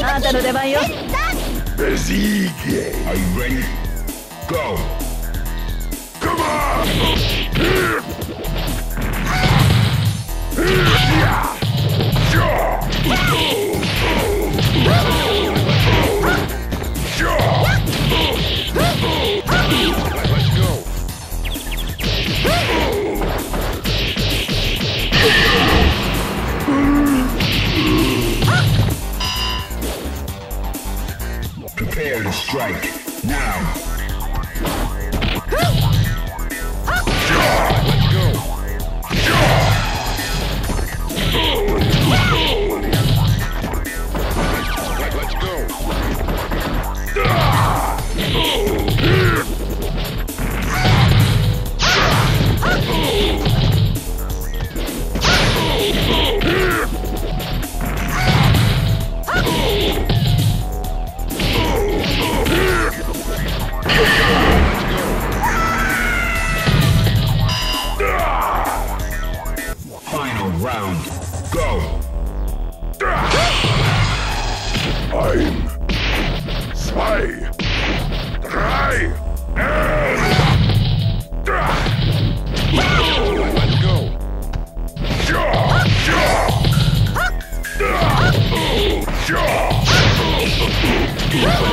あなたの出番よ Besiege. Are you ready? Go! Come on! Yeah. To strike. Now! Round. Go! Ein, zwei, drei. Let's go.